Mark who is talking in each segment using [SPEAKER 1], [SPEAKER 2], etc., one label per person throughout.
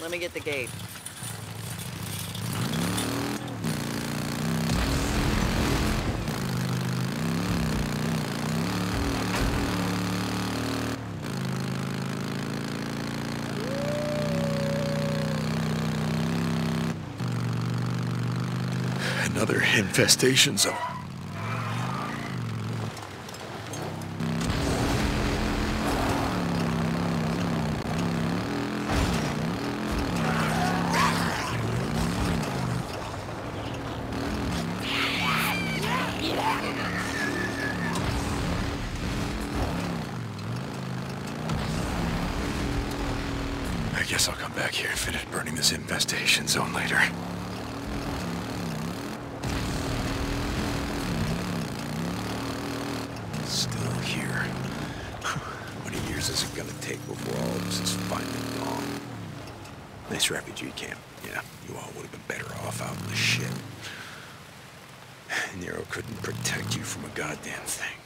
[SPEAKER 1] Let me get the gate.
[SPEAKER 2] Another infestation zone. Back here and finish burning this infestation zone later. Still here. How many years is it gonna take before all of this is finally gone? Nice refugee camp. Yeah, you all would have been better off out in the shit. Nero couldn't protect you from a goddamn thing.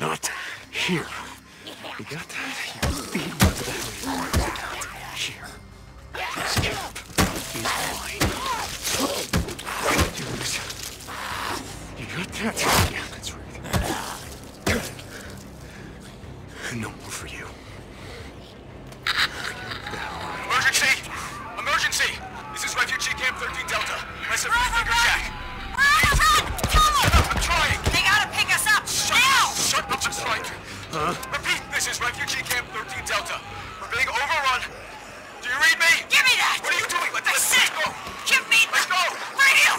[SPEAKER 1] not here. You got that.
[SPEAKER 3] You feed the hell
[SPEAKER 1] is not
[SPEAKER 3] here. This camp is mine.
[SPEAKER 1] Dudes.
[SPEAKER 3] You
[SPEAKER 1] got that? Yeah, that's
[SPEAKER 2] right. No more for you. Emergency! Emergency! This is Refugee Camp 13 Delta. My survivor Jack.
[SPEAKER 1] Huh? Repeat, this is Refugee Camp 13 Delta. We're being overrun. Do you read me?
[SPEAKER 3] Give me that!
[SPEAKER 1] What are you doing? Let,
[SPEAKER 3] I
[SPEAKER 1] let's,
[SPEAKER 3] said,
[SPEAKER 1] let's go.
[SPEAKER 3] give me
[SPEAKER 1] Let's
[SPEAKER 3] the
[SPEAKER 1] go.
[SPEAKER 3] radio!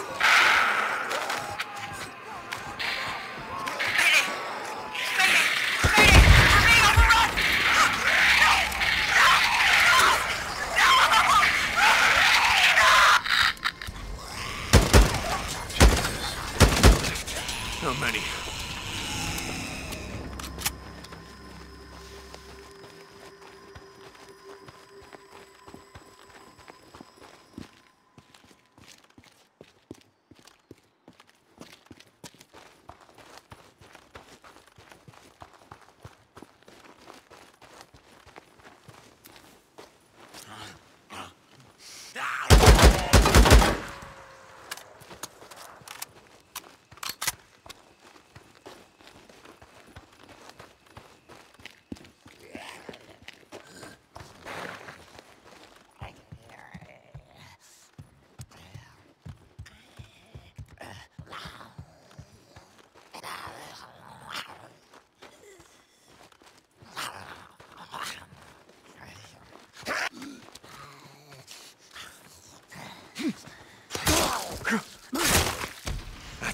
[SPEAKER 3] Mayday! Mayday! Mayday! We're being overrun! No! No! No! No!
[SPEAKER 2] How many?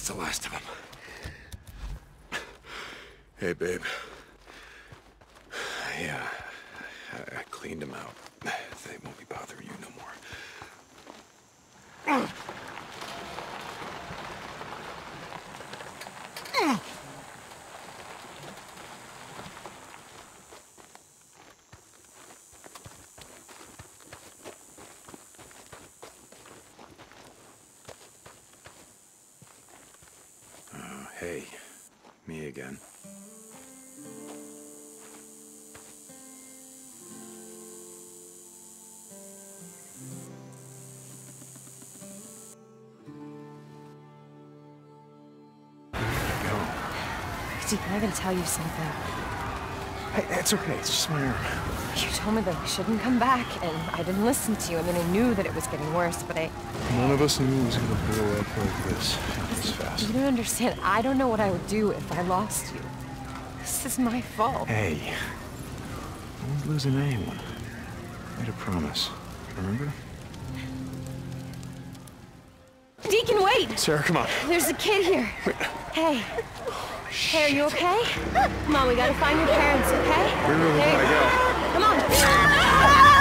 [SPEAKER 2] The last of them. Hey, babe. Yeah, I, I cleaned them out. They won't be
[SPEAKER 4] Deacon, I gotta tell you something.
[SPEAKER 2] Hey, it's okay. It's just my arm.
[SPEAKER 4] You told me that I shouldn't come back, and I didn't listen to you. I mean, I knew that it was getting worse, but I...
[SPEAKER 2] None of us knew it was gonna blow up like this. This fast.
[SPEAKER 4] You don't understand. I don't know what I would do if I lost you. This is my fault.
[SPEAKER 2] Hey, I wasn't losing anyone. I made a promise. Remember?
[SPEAKER 4] Deacon, wait!
[SPEAKER 2] Sarah, come on.
[SPEAKER 4] There's a kid here. Hey. Hey, are you okay? Come on, we gotta find your parents, okay?
[SPEAKER 2] We really
[SPEAKER 4] There
[SPEAKER 2] gotta go.
[SPEAKER 4] Come on.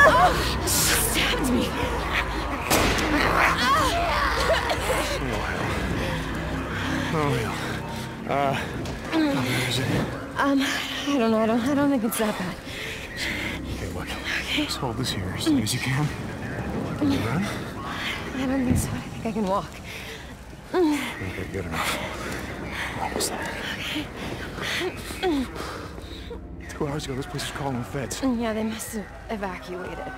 [SPEAKER 4] Oh, she stabbed me.
[SPEAKER 2] Oh, hell. Uh, where is it?
[SPEAKER 4] Um, I don't know. I don't. I don't think it's that bad.
[SPEAKER 2] Okay, look. Just hold this here as long as you can. Can you run?
[SPEAKER 4] I don't think so. I think I can walk.
[SPEAKER 2] Okay, good enough. Almost there. Two hours ago, this place was calling the feds.
[SPEAKER 4] Yeah, they must have evacuated.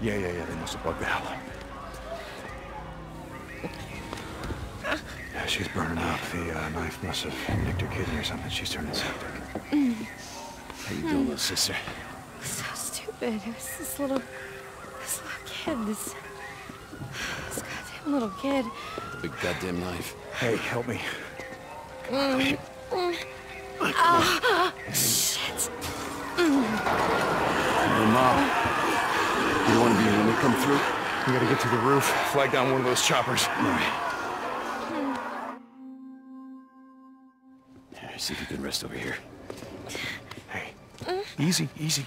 [SPEAKER 2] Yeah, yeah, yeah. They must have bugged the hell out. Yeah, she's burning up. The uh, knife must have nicked her kidney or something. She's turning septic. How you doing, little sister?
[SPEAKER 4] So stupid. It was this little, this little kid. This, this goddamn little kid.
[SPEAKER 5] Big goddamn knife.
[SPEAKER 2] Hey, help me.
[SPEAKER 4] oh Shit.
[SPEAKER 5] Hey, Mom. You don't want to be here when they come through?
[SPEAKER 2] We gotta get to the roof, flag down one of those choppers.
[SPEAKER 5] All right. All right, see if you can rest over here.
[SPEAKER 2] Hey, easy, easy.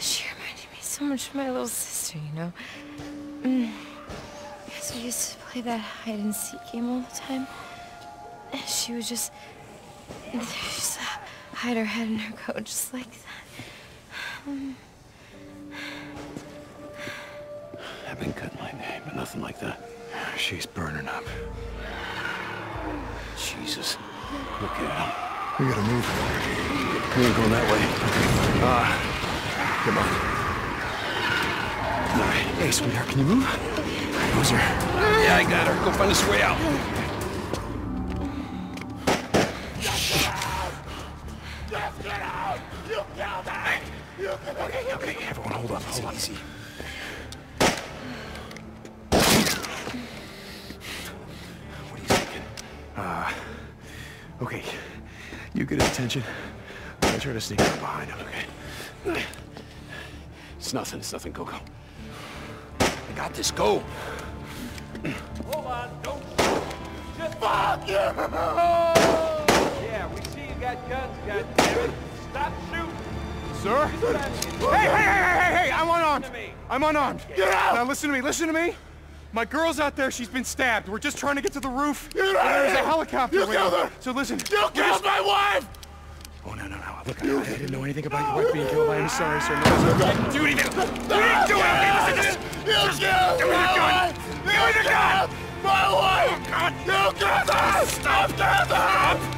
[SPEAKER 4] She reminded me so much of my little sister, you know? Mm. Because we used to play that hide and seek game all the time. She would just, just hide her head in her coat just like that.
[SPEAKER 5] I've been cut my name, but nothing like that.
[SPEAKER 2] She's burning up.
[SPEAKER 5] Jesus. Look at him.
[SPEAKER 2] We gotta move.
[SPEAKER 5] We ain't going that way. Ah.
[SPEAKER 2] Come on. Hey, sweetheart, can you move? Who's her?
[SPEAKER 5] Yeah, I got her. Go find us a way out. Just get out! You killed her!
[SPEAKER 2] You killed Okay, okay, everyone hold up, hold up. Easy. What are you thinking? Uh, okay. You get his attention. I'm gonna try to sneak up behind him, okay?
[SPEAKER 5] It's nothing. It's nothing, Coco.
[SPEAKER 2] I got this, go!
[SPEAKER 6] Hold on, don't Just fuck you! Yeah, we see you got guns, goddammit. Stop shooting!
[SPEAKER 7] Sir? Hey, hey, hey, hey, hey, I'm unarmed. I'm unarmed. Get out! Now listen to me, listen to me. My girl's out there, she's been stabbed. We're just trying to get to the roof.
[SPEAKER 1] Get out of
[SPEAKER 7] There's a helicopter
[SPEAKER 1] You killed her!
[SPEAKER 7] So listen.
[SPEAKER 1] You killed my wife!
[SPEAKER 2] Oh, no, no, no. Look, I, I didn't know anything about your wife being killed. I am sorry, sir. No, sir. You didn't do anything. You didn't do anything.
[SPEAKER 1] Killed
[SPEAKER 2] Give me the gun. Give me the gun.
[SPEAKER 1] My wife!
[SPEAKER 2] God.
[SPEAKER 1] You killed her!
[SPEAKER 2] Stop.
[SPEAKER 1] Stop!
[SPEAKER 2] Stop. Stop.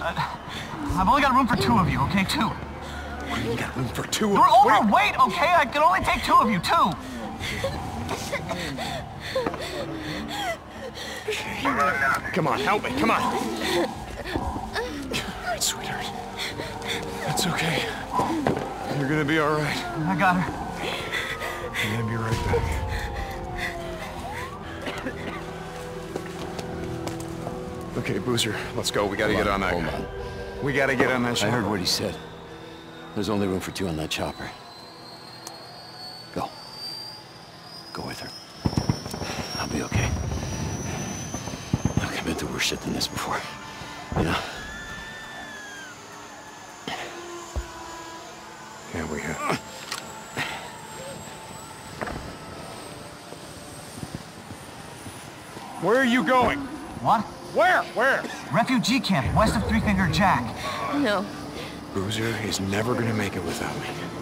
[SPEAKER 8] Uh, I've only got room for two of you, okay? Two.
[SPEAKER 2] We got room for two of
[SPEAKER 8] You're
[SPEAKER 2] us. What are you-
[SPEAKER 8] overweight, okay? I can only take two of you, two.
[SPEAKER 7] Come on, help me. Come on.
[SPEAKER 2] All right, sweetheart.
[SPEAKER 7] It's okay. You're gonna be all right.
[SPEAKER 8] I got her.
[SPEAKER 2] I'm gonna be right back.
[SPEAKER 7] Okay, Boozer, let's go. We gotta get on that.
[SPEAKER 5] Hold on.
[SPEAKER 7] We gotta get on that
[SPEAKER 5] chopper.
[SPEAKER 7] I
[SPEAKER 5] heard what he said. There's only room for two on that chopper. Go. Go with her. I'll be okay. Look, I've been through worse shit than this before. You know?
[SPEAKER 2] Yeah, we have.
[SPEAKER 7] Where are you going?
[SPEAKER 8] What?
[SPEAKER 7] Where? Where?
[SPEAKER 8] Refugee camp west of Three Finger Jack.
[SPEAKER 4] No.
[SPEAKER 2] Boozer is never gonna make it without me.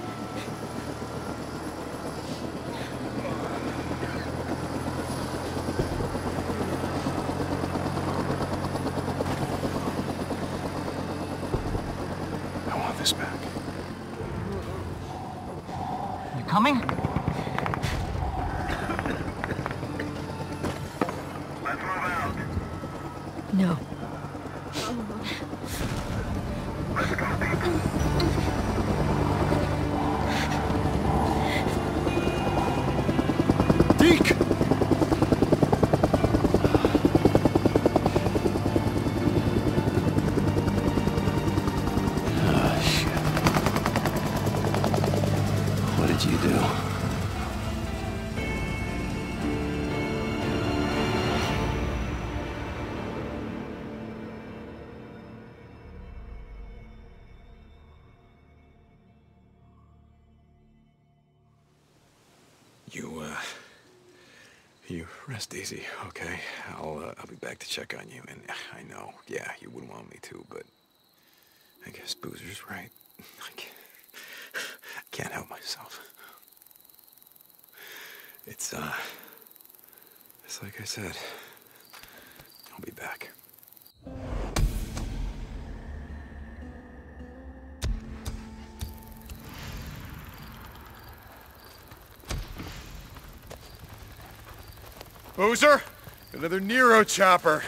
[SPEAKER 5] 嗯。
[SPEAKER 2] You, uh... You rest easy, okay? I'll, uh, I'll be back to check on you. And I know, yeah, you wouldn't want me to, but... I guess Boozer's right. I can't, can't help myself. It's, uh... It's like I said. I'll be back.
[SPEAKER 7] Boozer? Another Nero chopper.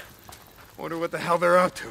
[SPEAKER 7] Wonder what the hell they're up to.